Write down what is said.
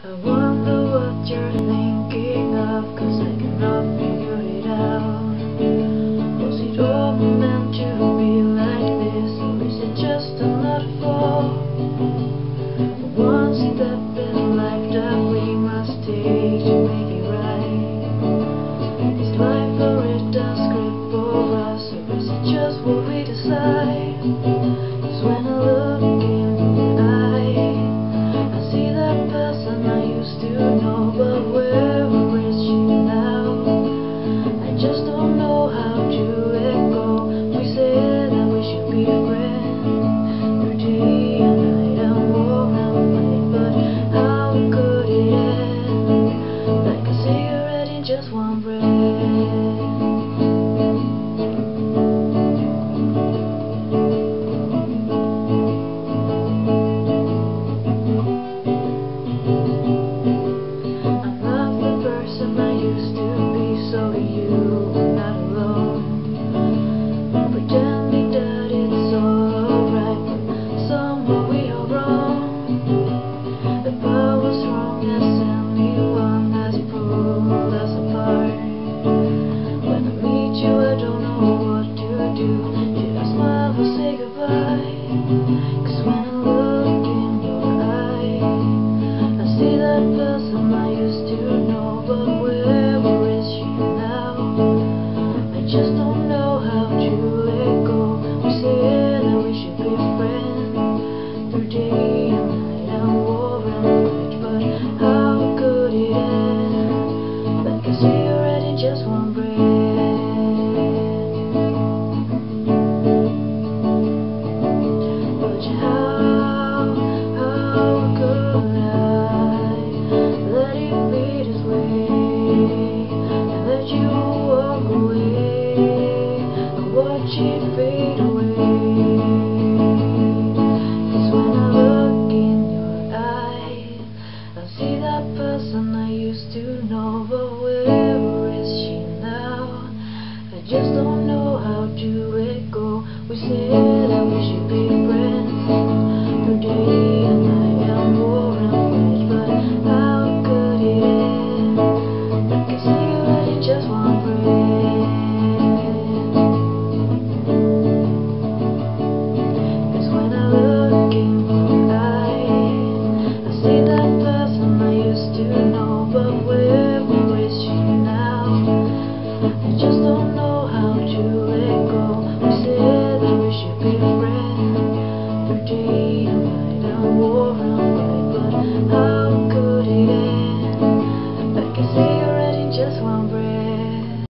I wonder what you're thinking of Cause I cannot figure it out. Was it all meant to be like this Or is it just another fall One step in life that we must take to make it right. Is life a written script for us Or is it just what we decide? just